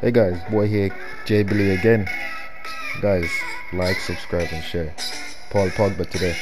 Hey guys, boy here, Jay Billy again. Guys, like, subscribe, and share. Paul Pogba today.